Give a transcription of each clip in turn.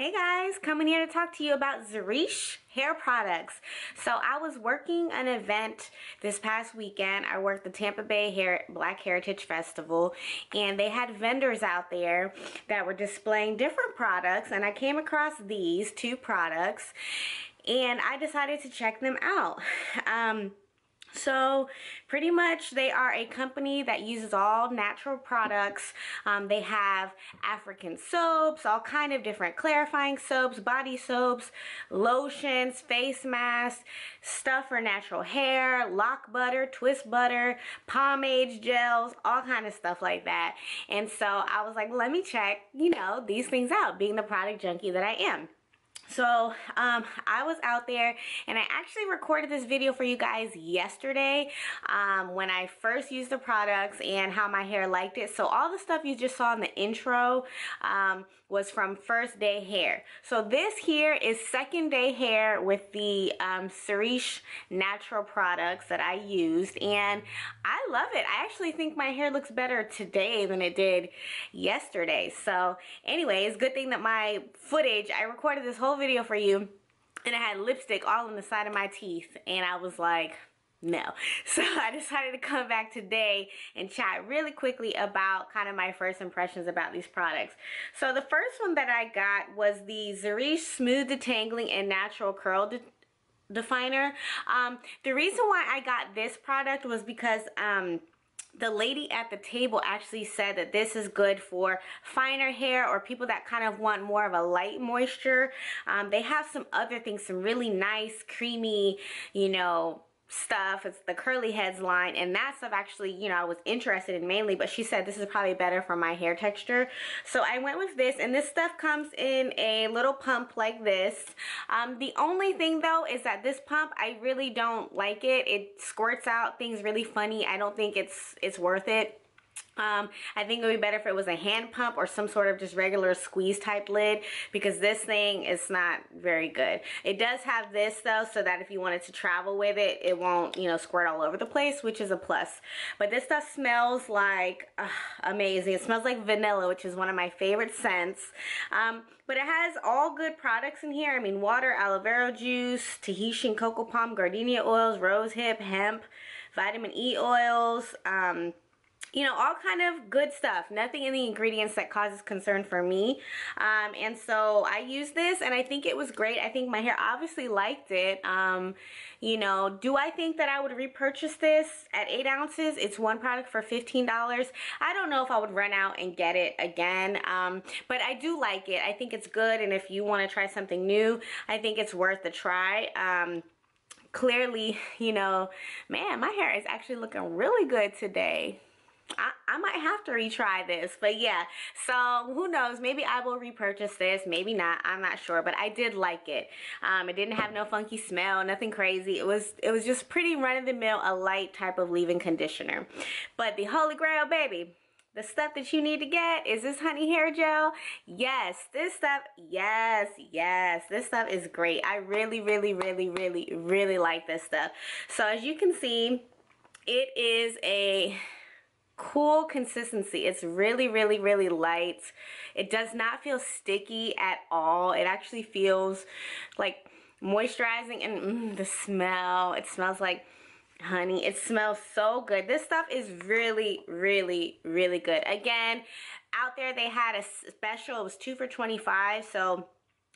Hey guys, coming here to talk to you about Zuresh hair products. So I was working an event this past weekend. I worked the Tampa Bay hair Black Heritage Festival and they had vendors out there that were displaying different products and I came across these two products and I decided to check them out. Um, so pretty much they are a company that uses all natural products. Um, they have African soaps, all kind of different clarifying soaps, body soaps, lotions, face masks, stuff for natural hair, lock butter, twist butter, pomades, gels, all kind of stuff like that. And so I was like, let me check, you know, these things out, being the product junkie that I am. So um, I was out there and I actually recorded this video for you guys yesterday um, when I first used the products and how my hair liked it. So all the stuff you just saw in the intro um, was from first day hair. So this here is second day hair with the um, natural products that I used and I love it. I actually think my hair looks better today than it did yesterday. So anyways, good thing that my footage, I recorded this whole video for you and I had lipstick all on the side of my teeth and I was like no. So I decided to come back today and chat really quickly about kind of my first impressions about these products. So the first one that I got was the Zuresh Smooth Detangling and Natural Curl De Definer. Um, the reason why I got this product was because um, the lady at the table actually said that this is good for finer hair or people that kind of want more of a light moisture. Um, they have some other things, some really nice, creamy, you know, stuff. It's the curly heads line and that stuff actually, you know, I was interested in mainly, but she said this is probably better for my hair texture. So I went with this and this stuff comes in a little pump like this. Um, the only thing though is that this pump, I really don't like it. It squirts out things really funny. I don't think it's, it's worth it. Um, I think it would be better if it was a hand pump or some sort of just regular squeeze type lid because this thing is not very good. It does have this though so that if you wanted to travel with it, it won't, you know, squirt all over the place, which is a plus. But this stuff smells like amazing. It smells like vanilla, which is one of my favorite scents. Um, but it has all good products in here. I mean, water, aloe vera juice, Tahitian cocoa palm, gardenia oils, rose hip, hemp, vitamin E oils, um, you know all kind of good stuff. Nothing in the ingredients that causes concern for me. Um, and so I used this and I think it was great. I think my hair obviously liked it. Um, you know do I think that I would repurchase this at 8 ounces? It's one product for $15 I don't know if I would run out and get it again um, but I do like it. I think it's good and if you want to try something new I think it's worth the try. Um, clearly you know man my hair is actually looking really good today I, I might have to retry this but yeah. So who knows? Maybe I will repurchase this maybe not. I'm not sure but I did like it. Um, it didn't have no funky smell nothing crazy. It was it was just pretty run-of-the-mill a light type of leave-in conditioner. But the holy grail baby the stuff that you need to get is this honey hair gel? Yes this stuff yes yes this stuff is great. I really really really really really like this stuff. So as you can see it is a cool consistency. It's really, really, really light. It does not feel sticky at all. It actually feels like moisturizing and mm, the smell. It smells like honey. It smells so good. This stuff is really, really, really good. Again, out there they had a special. It was two for 25 so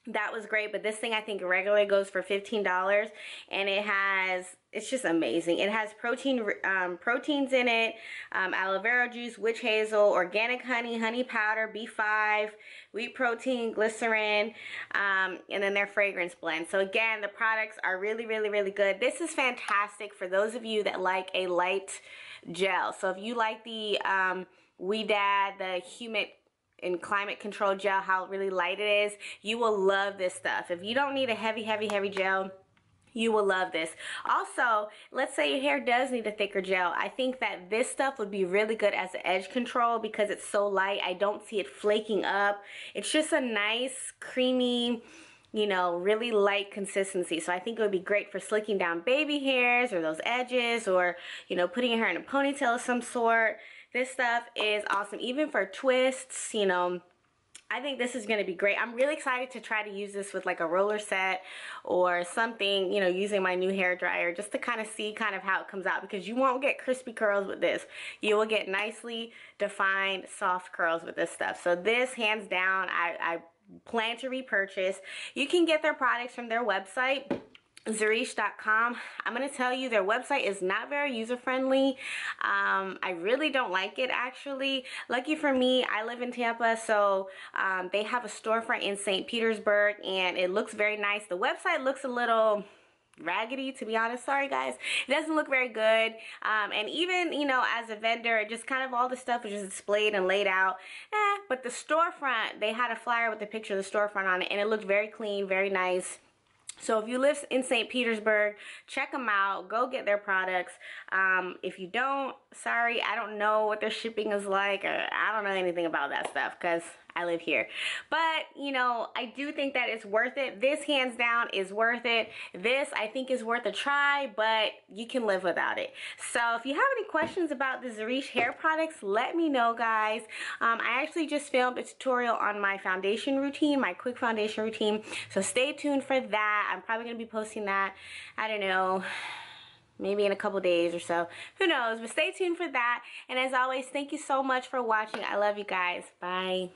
that was great but this thing I think regularly goes for $15 and it has it's just amazing. It has protein um, proteins in it um, aloe vera juice witch hazel organic honey honey powder b5 wheat protein glycerin um, and then their fragrance blend. So again the products are really really really good. This is fantastic for those of you that like a light gel. So if you like the um, dad, the humid in climate control gel how really light it is you will love this stuff. If you don't need a heavy heavy heavy gel you will love this. Also let's say your hair does need a thicker gel. I think that this stuff would be really good as an edge control because it's so light. I don't see it flaking up. It's just a nice creamy you know, really light consistency. So I think it would be great for slicking down baby hairs or those edges or, you know, putting your hair in a ponytail of some sort. This stuff is awesome. Even for twists, you know, I think this is going to be great. I'm really excited to try to use this with like a roller set or something, you know, using my new hair dryer just to kind of see kind of how it comes out because you won't get crispy curls with this. You will get nicely defined soft curls with this stuff. So this hands down, I, I plan to repurchase. You can get their products from their website Zuresh.com. I'm going to tell you their website is not very user friendly. Um, I really don't like it actually. Lucky for me, I live in Tampa, so um, they have a storefront in St. Petersburg and it looks very nice. The website looks a little raggedy to be honest sorry guys it doesn't look very good um, and even you know as a vendor just kind of all the stuff was just displayed and laid out eh, but the storefront they had a flyer with the picture of the storefront on it and it looked very clean very nice so if you live in St. Petersburg, check them out. Go get their products. Um, if you don't, sorry, I don't know what their shipping is like. I don't know anything about that stuff because I live here. But, you know, I do think that it's worth it. This, hands down, is worth it. This, I think, is worth a try, but you can live without it. So if you have any questions about the Zuresh hair products, let me know, guys. Um, I actually just filmed a tutorial on my foundation routine, my quick foundation routine. So stay tuned for that. I'm probably going to be posting that, I don't know, maybe in a couple days or so. Who knows? But stay tuned for that. And as always, thank you so much for watching. I love you guys. Bye.